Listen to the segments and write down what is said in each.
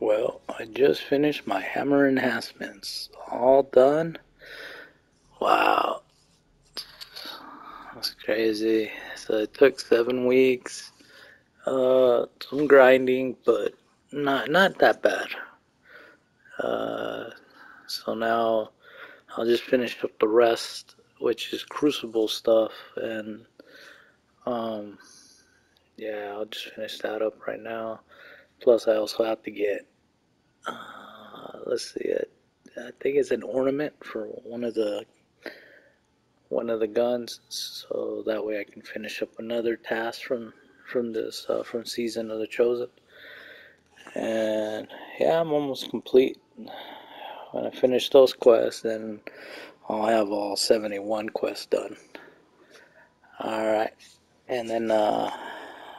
Well, I just finished my hammer enhancements. All done. Wow. That's crazy. So it took seven weeks. Uh, some grinding, but not not that bad. Uh, so now I'll just finish up the rest, which is crucible stuff, and um, yeah, I'll just finish that up right now. Plus, I also have to get, uh, let's see, it. I think it's an ornament for one of the one of the guns, so that way I can finish up another task from from this uh, from season of the chosen. And yeah, I'm almost complete. When I finish those quests, then I'll have all 71 quests done. All right, and then uh,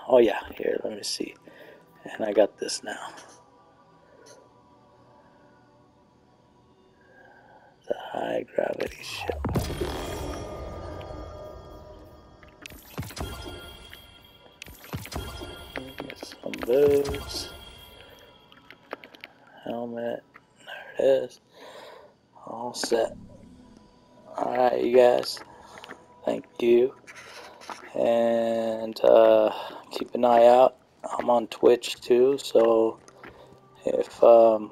oh yeah, here let me see. And I got this now. The high gravity ship. Get some boots. Helmet. There it is. All set. Alright, you guys. Thank you. And uh, keep an eye out. I'm on Twitch too, so if um,